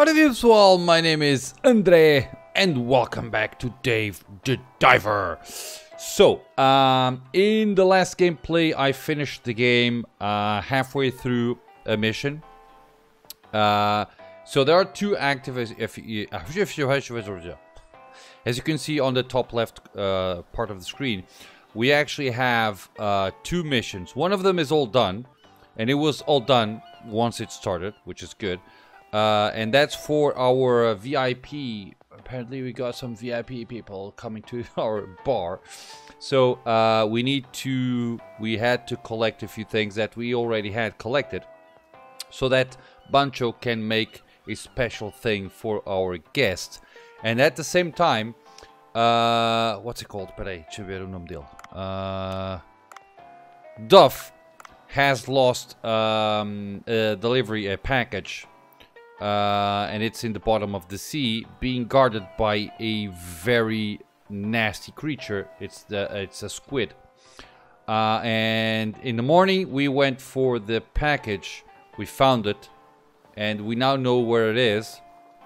Howdy my name is Andre and welcome back to Dave the Diver. So, um, in the last gameplay I finished the game uh, halfway through a mission. Uh, so there are two active as, if you, as you can see on the top left uh, part of the screen, we actually have uh, two missions. One of them is all done, and it was all done once it started, which is good. Uh, and that's for our uh, VIP. Apparently, we got some VIP people coming to our bar. So uh, we need to, we had to collect a few things that we already had collected, so that Bancho can make a special thing for our guest. And at the same time, uh, what's it called? Peraí, deixa eu ver o nome dele. Uh, Duff has lost um, a delivery, a package, uh, and it's in the bottom of the sea, being guarded by a very nasty creature. It's the it's a squid. Uh, and in the morning, we went for the package. We found it, and we now know where it is,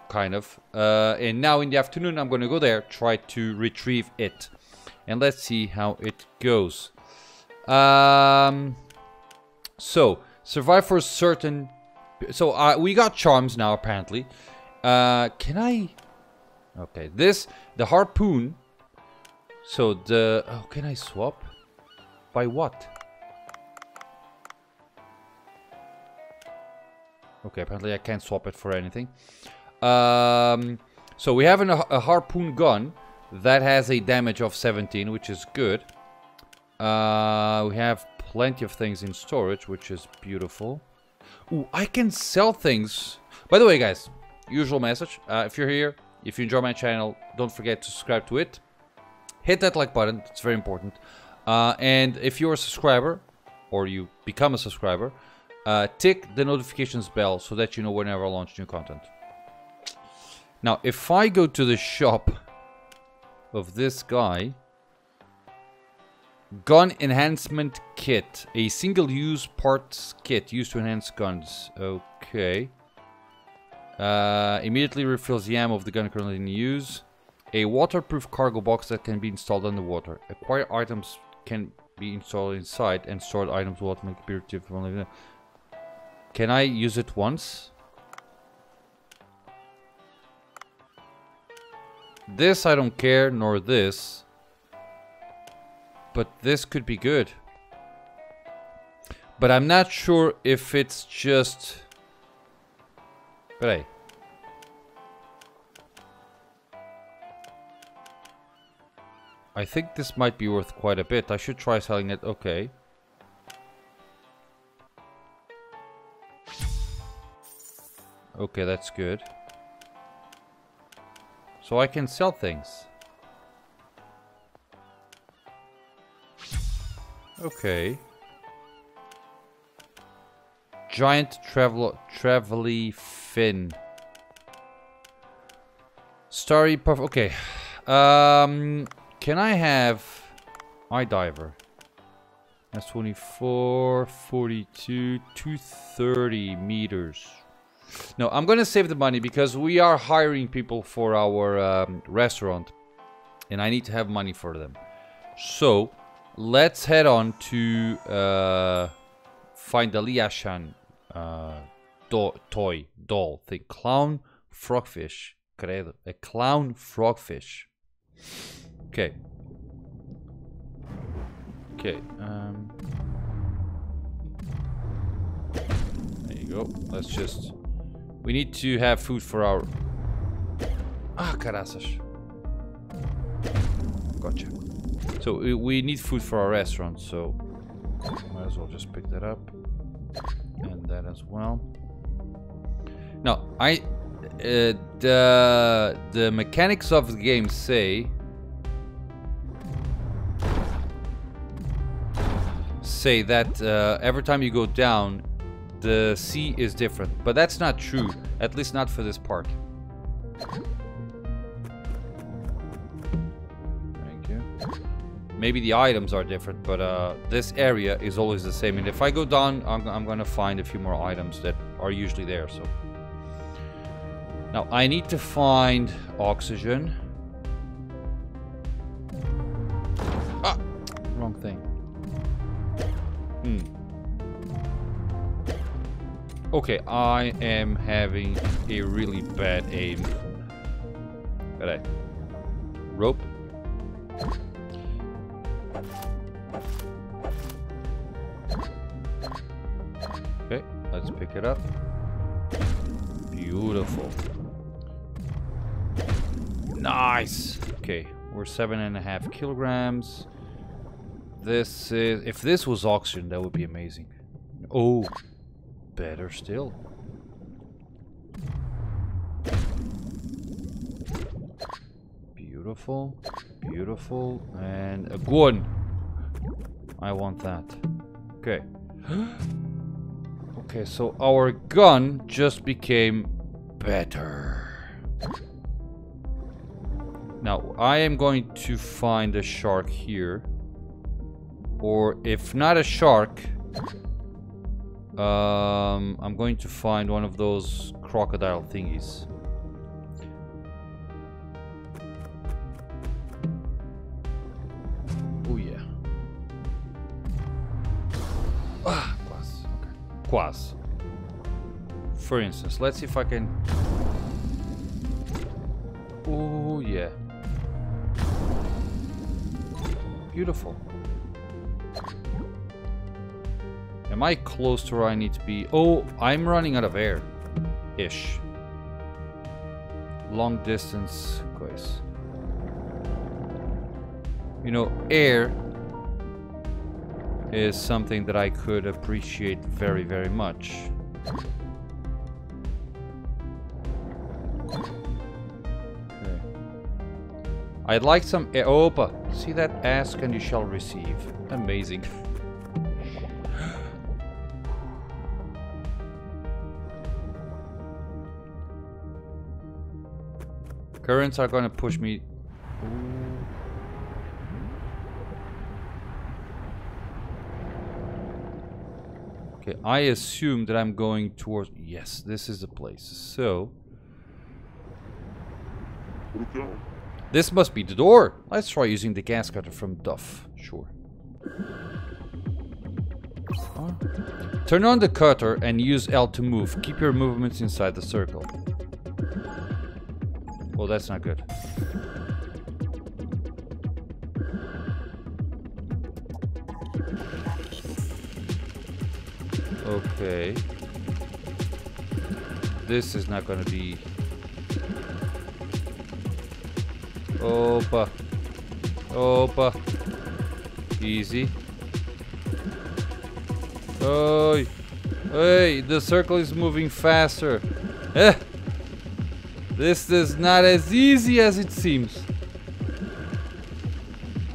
kind of. Uh, and now in the afternoon, I'm gonna go there, try to retrieve it, and let's see how it goes. Um, so survive for a certain. So uh, we got charms now apparently. Uh, can I? Okay, this the harpoon. So the oh, can I swap? By what? Okay, apparently I can't swap it for anything. Um, so we have an, a harpoon gun that has a damage of 17, which is good. Uh, we have plenty of things in storage, which is beautiful. Ooh, I can sell things. By the way, guys, usual message. Uh, if you're here, if you enjoy my channel, don't forget to subscribe to it. Hit that like button. It's very important. Uh, and if you're a subscriber, or you become a subscriber, uh, tick the notifications bell so that you know whenever I launch new content. Now, if I go to the shop of this guy, gun enhancement kit, a single-use parts kit used to enhance guns. Okay. Uh, immediately refills the ammo of the gun currently in use. A waterproof cargo box that can be installed underwater. Acquired items can be installed inside and stored items will automatically be retrieved from Can I use it once? This I don't care, nor this. But this could be good. But I'm not sure if it's just... But hey. I think this might be worth quite a bit. I should try selling it. Okay. Okay, that's good. So I can sell things. Okay. Giant travel travelly fin. Starry puff. Okay. Um, can I have eye diver? That's 24, 42, 230 meters. No, I'm gonna save the money because we are hiring people for our um, restaurant, and I need to have money for them. So let's head on to uh, find the Liashan uh, toy doll thing. Clown frogfish, credo, a clown frogfish. Okay. Okay. Um, there you go. Let's just we need to have food for our... Ah, caraças. Gotcha. So we need food for our restaurant, so might as well just pick that up. And that as well. Now, I... Uh, the, the mechanics of the game say... Say that uh, every time you go down, the sea is different. But that's not true. At least not for this part. Maybe the items are different, but uh, this area is always the same. And if I go down, I'm, I'm gonna find a few more items that are usually there, so... Now, I need to find oxygen. Ah! Wrong thing. Hmm. Okay, I am having a really bad aim. Peraí. Rope. Let's pick it up. Beautiful. Nice. Okay, we're seven and a half kilograms. This is if this was oxygen, that would be amazing. Oh, better still. Beautiful, beautiful, and a gun. I want that. Okay. okay, so our gun just became better. Now, I am going to find a shark here. Or if not a shark, um, I'm going to find one of those crocodile thingies. Quase. For instance, let's see if I can... Oh yeah. Beautiful. Am I close to where I need to be? Oh, I'm running out of air. Ish. Long distance quest. You know, air is something that I could appreciate very, very much. Okay. I'd like some air. Opa! Oh, see that? Ask and you shall receive. Amazing. Currents are gonna push me. Okay, I assume that I'm going towards. Yes, this is the place. So. This must be the door. Let's try using the gas cutter from Duff. Sure. Turn on the cutter and use L to move. Keep your movements inside the circle. Well, that's not good. Okay. This is not gonna be... Opa. Opa. Easy. Oh, hey, the circle is moving faster. Eh. This is not as easy as it seems.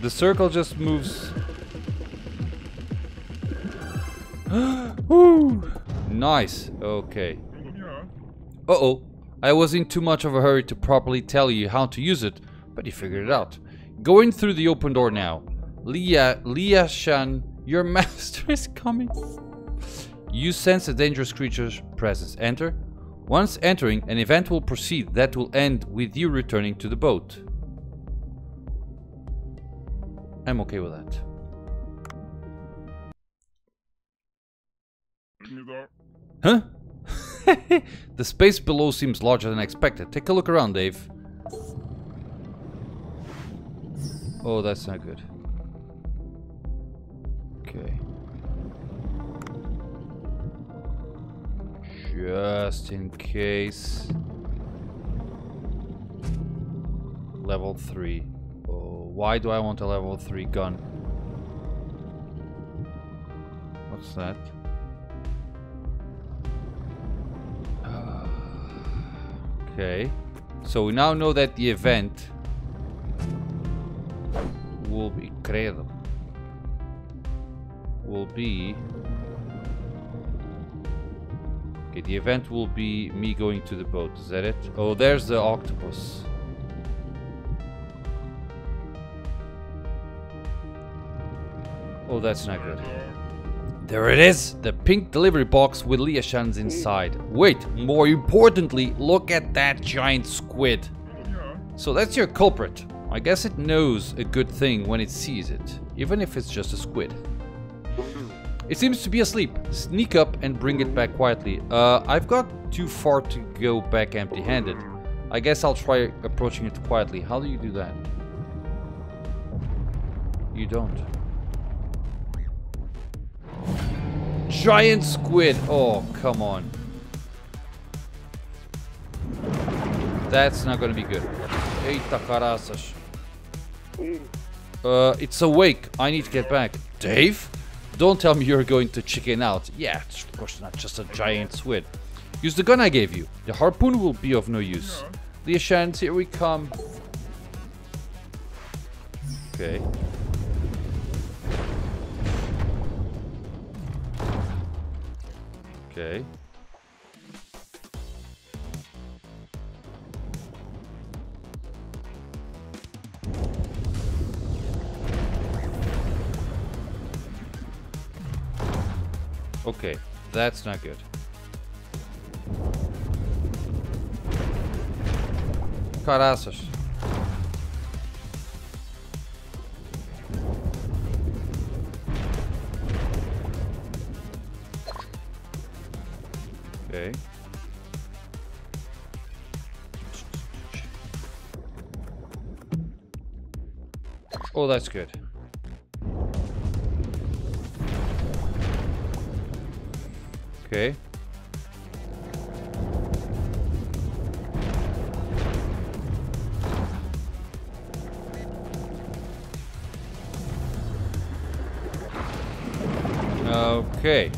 The circle just moves. Woo! Nice. Okay. Uh-oh. I was in too much of a hurry to properly tell you how to use it, but you figured it out. Going through the open door now. Leah, Leah Shan, your master is coming. You sense a dangerous creature's presence. Enter. Once entering, an event will proceed that will end with you returning to the boat. I'm okay with that. Huh? the space below seems larger than expected. Take a look around, Dave. Oh, that's not good. Okay. Just in case. Level 3. Oh, why do I want a level 3 gun? What's that? Okay. So we now know that the event will be credo. Will be Okay, the event will be me going to the boat. Is that it? Oh, there's the octopus. Oh, that's not good. There it is, the pink delivery box with Liashans inside. Wait, more importantly, look at that giant squid. So that's your culprit. I guess it knows a good thing when it sees it, even if it's just a squid. It seems to be asleep. Sneak up and bring it back quietly. Uh, I've got too far to go back empty-handed. I guess I'll try approaching it quietly. How do you do that? You don't. Giant squid! Oh, come on. That's not gonna be good. Uh, it's awake. I need to get back. Dave? Don't tell me you're going to chicken out. Yeah, of course not just a giant squid. Use the gun I gave you. The harpoon will be of no use. The Ashans, here we come. Okay. Okay. Okay, that's not good. Caraças. Okay. Oh, that's good. Okay. Okay.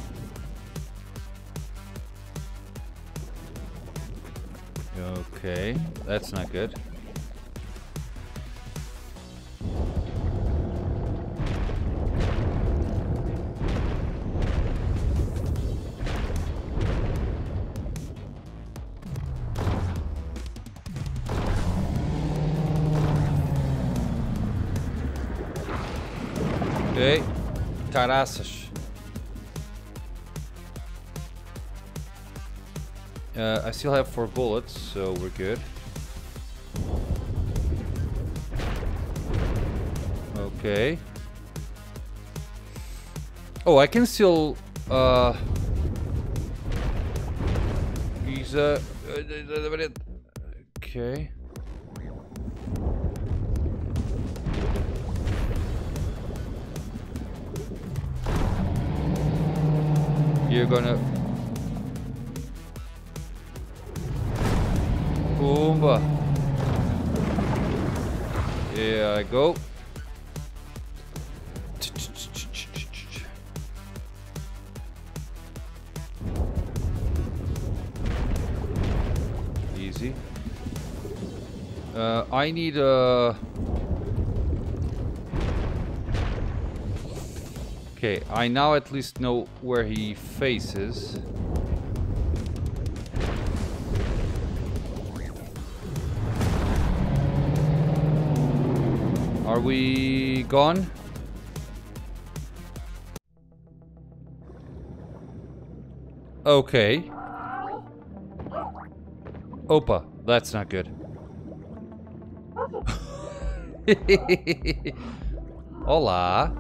That's not good. Ok. Caraças. Uh, I still have four bullets, so we're good. Okay. Oh, I can still... Uh... He's uh... Okay. You're gonna... Boomba. Here I go. Uh, I need a... Okay, I now at least know where he faces. Are we gone? Okay. Opa, that's not good. Hola.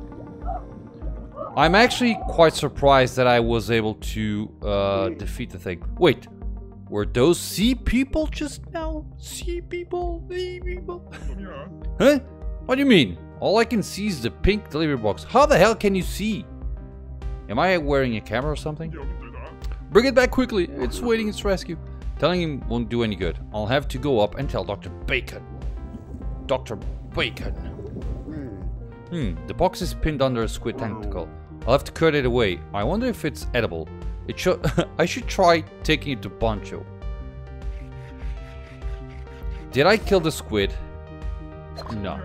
I'm actually quite surprised that I was able to uh, defeat the thing. Wait, were those sea people just now? Sea people? Sea people? huh? What do you mean? All I can see is the pink delivery box. How the hell can you see? Am I wearing a camera or something? Bring it back quickly. It's waiting its rescue. Telling him won't do any good. I'll have to go up and tell Dr. Bacon. Dr. Bacon. Hmm, the box is pinned under a squid tentacle. I'll have to cut it away. I wonder if it's edible. It should. I should try taking it to Bancho. Did I kill the squid? No.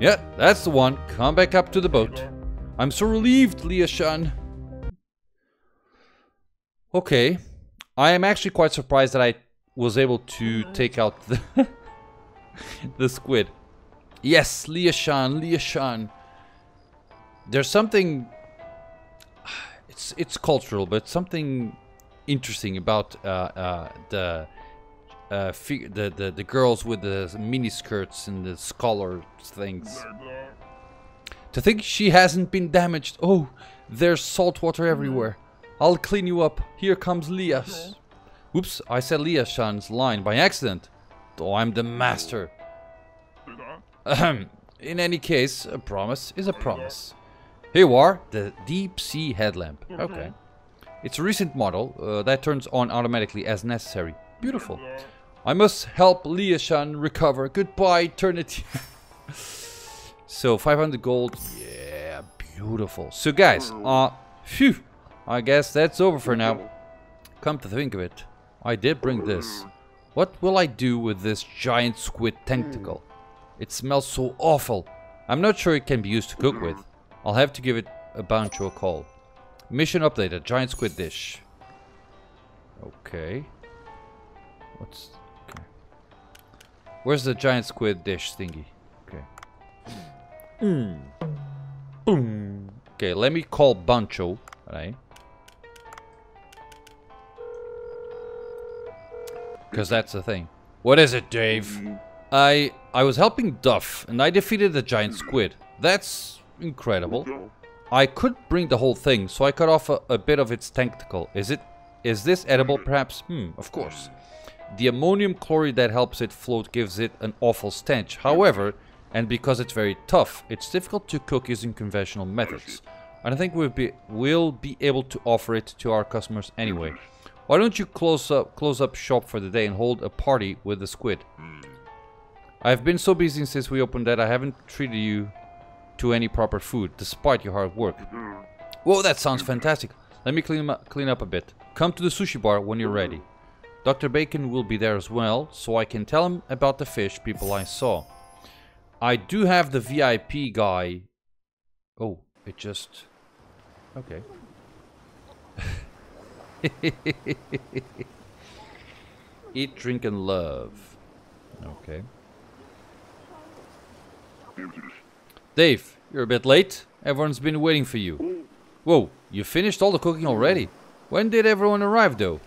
Yeah, that's the one. Come back up to the boat. I'm so relieved, Liashan. Okay. I am actually quite surprised that I was able to take out the, the squid. Yes, Liashan, Liashan. There's something... it's it's cultural, but something interesting about uh, uh, the, uh, fig- the the the girls with the mini skirts and the scholar things. To think she hasn't been damaged. Oh, there's salt water everywhere. I'll clean you up. Here comes Lias. Oops, I said Lias-chan's line by accident. Though I'm the master. Ahem. In any case, a promise is a promise. Here you are, the deep sea headlamp. Okay. It's a recent model uh, that turns on automatically as necessary. Beautiful. I must help Liashan recover. Goodbye, eternity. so 500 gold. Yeah, beautiful. So guys, uh, phew. I guess that's over for now. Come to think of it, I did bring this. What will I do with this giant squid tentacle? It smells so awful. I'm not sure it can be used to cook with. I'll have to give it a Bancho a call. Mission updated, giant squid dish. Okay. What's... Okay. Where's the giant squid dish thingy? Okay. Mm. Boom. Okay, let me call Bancho. Right. Because that's the thing. What is it, Dave? I I was helping Duff, and I defeated the giant squid. That's incredible. I could bring the whole thing, so I cut off a, a bit of its tentacle. Is it? Is this edible, perhaps? Hmm, of course. The ammonium chloride that helps it float gives it an awful stench. However, and because it's very tough, it's difficult to cook using conventional methods. And I think we'll be, we'll be able to offer it to our customers anyway. Why don't you close up, close up shop for the day and hold a party with the squid? Hmm. I've been so busy since we opened that I haven't treated you to any proper food, despite your hard work. Mm-hmm. Whoa, that sounds fantastic. Let me clean clean up a bit. Come to the sushi bar when you're ready. Mm-hmm. Dr. Bacon will be there as well, so I can tell him about the fish people I saw. I do have the VIP guy. Oh, it just... Okay. Eat, drink, and love. Okay. Dave, you're a bit late. Everyone's been waiting for you. Whoa, you finished all the cooking already? When did everyone arrive, though?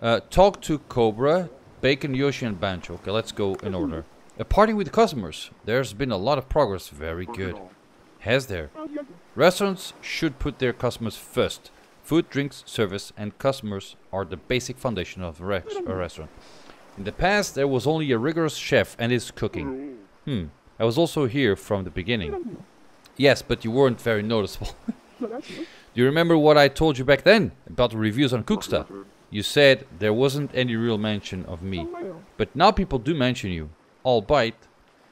Uh, talk to Cobra, Bacon, Yoshi, and Bancho. Okay, let's go in order. A party with customers. There's been a lot of progress. Very good. Has there? Restaurants should put their customers first. Food, drinks, service, and customers are the basic foundation of a, a restaurant. In the past, there was only a rigorous chef and his cooking. Hmm. I was also here from the beginning. Yes, but you weren't very noticeable. Do you remember what I told you back then about the reviews on Cooksta? You said there wasn't any real mention of me. But now people do mention you. Albeit,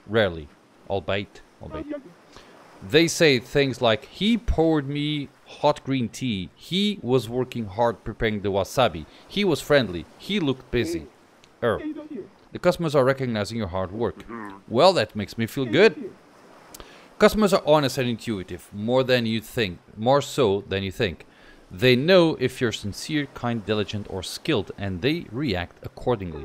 rarely. Albeit, albeit. They say things like, he poured me hot green tea. He was working hard preparing the wasabi. He was friendly. He looked busy. Er, the customers are recognizing your hard work. Well, that makes me feel good. Customers are honest and intuitive, more than you think, more so than you think. They know if you're sincere, kind, diligent, or skilled, and they react accordingly.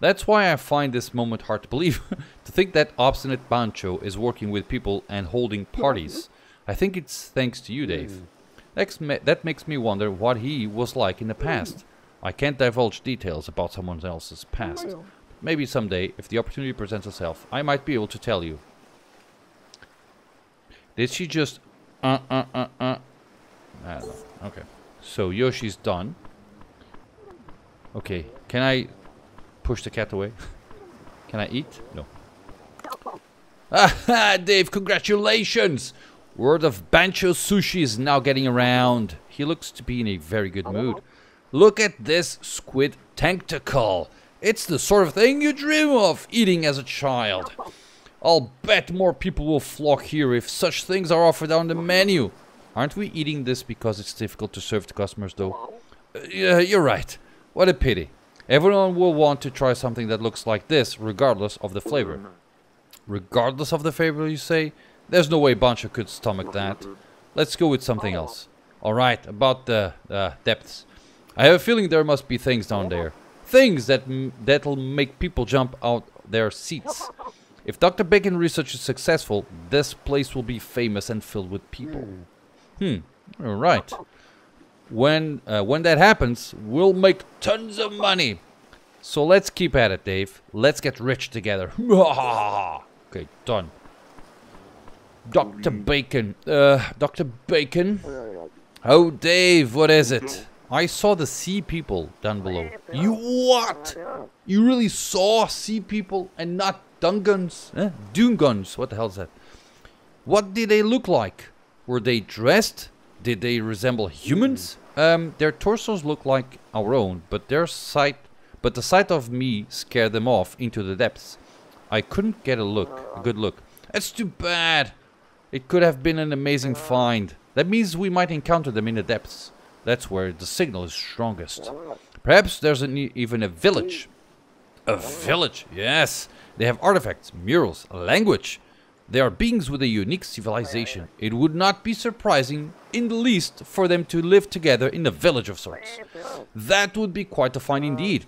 That's why I find this moment hard to believe. to think that obstinate Bancho is working with people and holding parties. I think it's thanks to you, Dave. That's ma- That makes me wonder what he was like in the past. I can't divulge details about someone else's past. Maybe someday, if the opportunity presents itself, I might be able to tell you. Did she just... Uh, uh, uh, uh... I don't know. Okay. So Yoshi's done. Okay. Can I push the cat away? Can I eat? No. Ah, Dave, congratulations! Word of Bancho Sushi is now getting around. He looks to be in a very good mood. Look at this squid tentacle. It's the sort of thing you dream of eating as a child. I'll bet more people will flock here if such things are offered on the menu. Aren't we eating this because it's difficult to serve to customers though? Uh, yeah, you're right. What a pity. Everyone will want to try something that looks like this, regardless of the flavor. Regardless of the flavor, you say? There's no way Bancho could stomach that. Let's go with something else. Alright, about the uh, depths. I have a feeling there must be things down there. Things that that'll make people jump out their seats. If Dr. Bacon research is successful, this place will be famous and filled with people. Hmm. All right. When uh, when that happens, we'll make tons of money. So let's keep at it, Dave. Let's get rich together. okay, done. Dr. Bacon. Uh, Dr. Bacon. Oh, Dave, what is it? I saw the sea people down below. You what? You really saw sea people and not Dungans? Eh? Dunguns. What the hell is that? What did they look like? Were they dressed? Did they resemble humans? Um, their torsos look like our own, but their sight, but the sight of me scared them off into the depths. I couldn't get a look, a good look. That's too bad. It could have been an amazing find. That means we might encounter them in the depths. That's where the signal is strongest. Perhaps there's an even a village. A village, yes. They have artifacts, murals, language. They are beings with a unique civilization. It would not be surprising in the least for them to live together in a village of sorts. That would be quite a find indeed.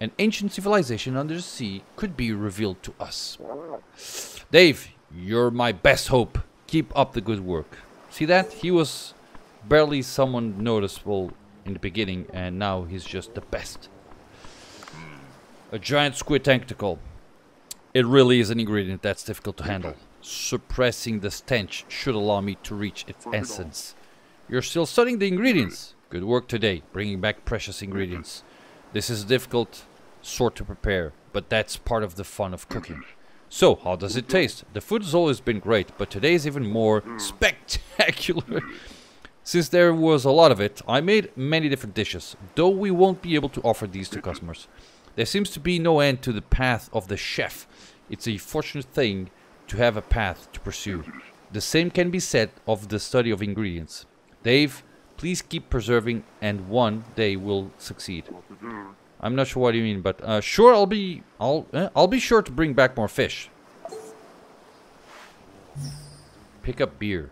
An ancient civilization under the sea could be revealed to us. Dave, you're my best hope. Keep up the good work. See that? He was barely someone noticeable in the beginning and now he's just the best. A giant squid tentacle. It really is an ingredient that's difficult to handle. Suppressing the stench should allow me to reach its essence. You're still studying the ingredients. Good work today, bringing back precious ingredients. This is a difficult sort to prepare, but that's part of the fun of cooking. So, how does it taste? The food has always been great, but today is even more hmm. spectacular. Since there was a lot of it, I made many different dishes, though we won't be able to offer these to customers. There seems to be no end to the path of the chef. It's a fortunate thing to have a path to pursue. The same can be said of the study of ingredients. Dave, please keep preserving and one day we'll succeed. Hmm. I'm not sure what you mean, but uh, sure I'll be I'll eh, I'll be sure to bring back more fish. Pick up beer.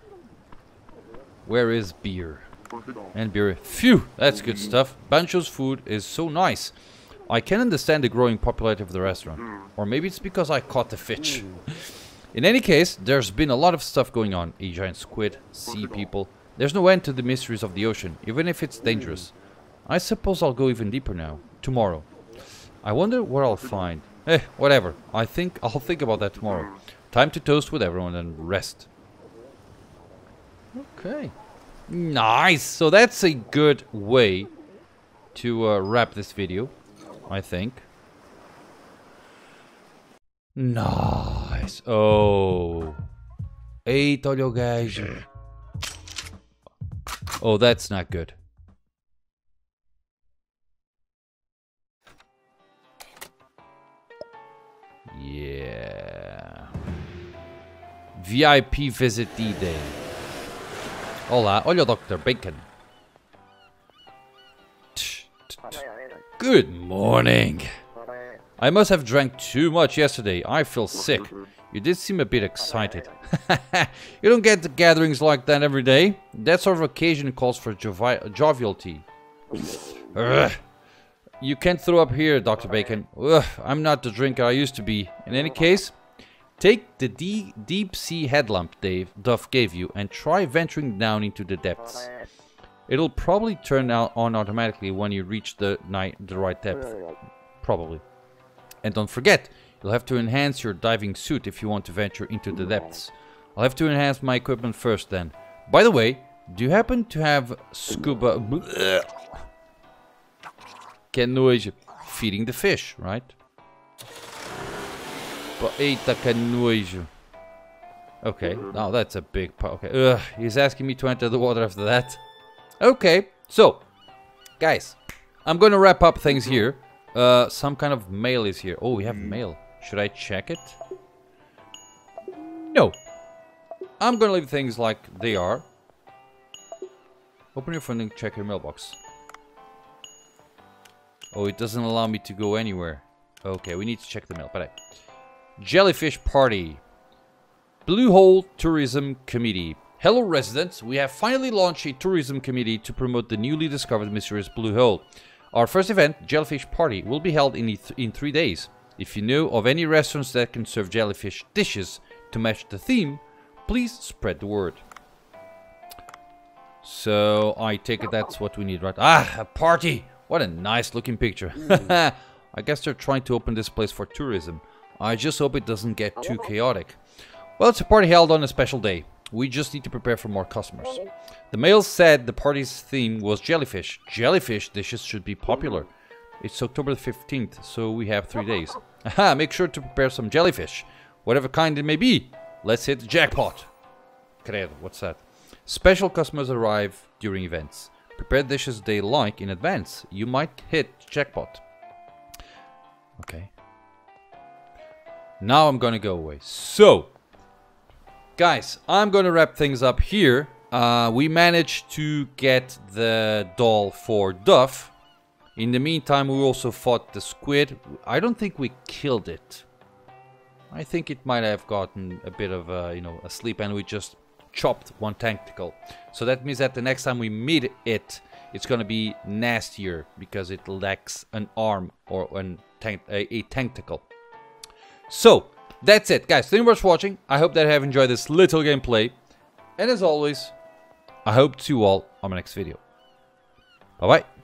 Where is beer? And beer. Phew, that's good stuff. Bancho's food is so nice. I can understand the growing popularity of the restaurant. Or maybe it's because I caught the fish. In any case, there's been a lot of stuff going on. A giant squid, sea people. There's no end to the mysteries of the ocean, even if it's dangerous. I suppose I'll go even deeper now. Tomorrow. I wonder what I'll find. Eh, whatever. I think I'll think about that tomorrow. Time to toast with everyone and rest. Okay. Nice. So that's a good way to uh, wrap this video, I think. Nice. Oh. Eita, olha. Oh, that's not good. Yeah. VIP visit D-Day. Olá, olha o Dr. Bacon. Good morning. I must have drank too much yesterday. I feel sick. You did seem a bit excited. you don't get gatherings like that every day. That sort of occasion calls for jovi joviality. You can't throw up here, Dr. Bacon. Ugh, I'm not the drinker I used to be. In any case, take the deep sea headlamp Dave Duff gave you and try venturing down into the depths. It'll probably turn out on automatically when you reach the night the right depth. Probably. And don't forget, you'll have to enhance your diving suit if you want to venture into the depths. I'll have to enhance my equipment first then. By the way, do you happen to have scuba... Nojo. Feeding the fish, right? But eita nojo. Okay, now that's a big part. Okay, Ugh, he's asking me to enter the water after that. Okay, so, guys, I'm going to wrap up things here. Uh, some kind of mail is here. Oh, we have mail. Should I check it? No. I'm going to leave things like they are. Open your phone and check your mailbox. Oh, it doesn't allow me to go anywhere. Okay, we need to check the mail. But Jellyfish Party. Blue Hole Tourism Committee. Hello residents, we have finally launched a tourism committee to promote the newly discovered mysterious Blue Hole. Our first event, Jellyfish Party, will be held in, th in three days. If you know of any restaurants that can serve jellyfish dishes to match the theme, please spread the word. So I take it that's what we need, right? Ah, a party! What a nice looking picture. Hmm. I guess they're trying to open this place for tourism. I just hope it doesn't get oh, too chaotic. Well, it's a party held on a special day. We just need to prepare for more customers. The mail said the party's theme was jellyfish. Jellyfish dishes should be popular. It's October the 15th, so we have three days. Aha, make sure to prepare some jellyfish. Whatever kind it may be. Let's hit the jackpot. Credo, what's that? Special customers arrive during events. Prepare dishes they like in advance. You might hit jackpot. Okay. Now I'm gonna go away. So, guys, I'm gonna wrap things up here. Uh, we managed to get the doll for Duff. In the meantime, we also fought the squid. I don't think we killed it. I think it might have gotten a bit of a, you know, a sleep and we just chopped one tentacle. So that means that the next time we meet it, it's gonna be nastier because it lacks an arm or an a, a tentacle. So, that's it, guys. Thank you much for watching. I hope that you have enjoyed this little gameplay. And as always, I hope to see you all on my next video. Bye-bye.